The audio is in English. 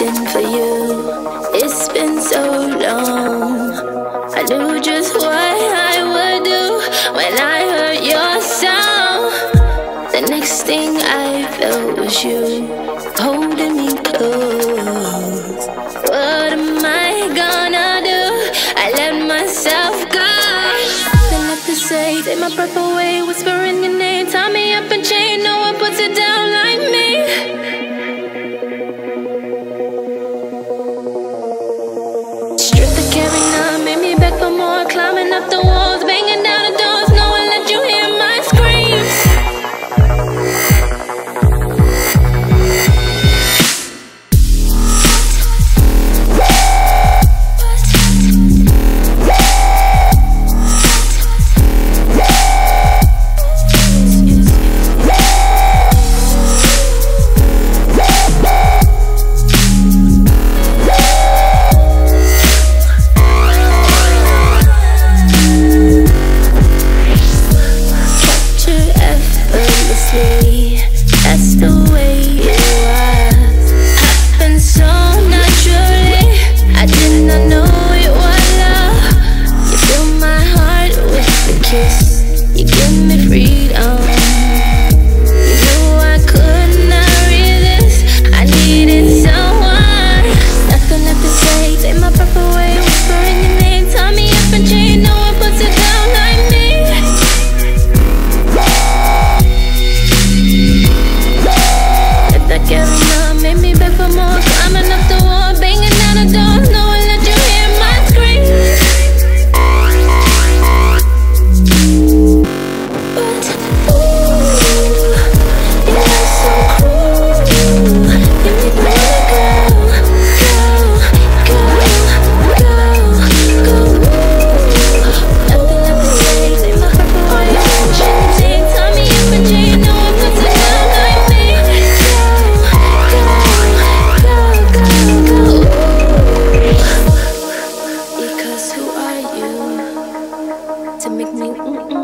waiting for you. It's been so long. I knew just what I would do when I heard your sound. The next thing I felt was you holding me close. What am I gonna do? I let myself go. Then left to say, take my breath away. the one. see. to make me. Mm-mm.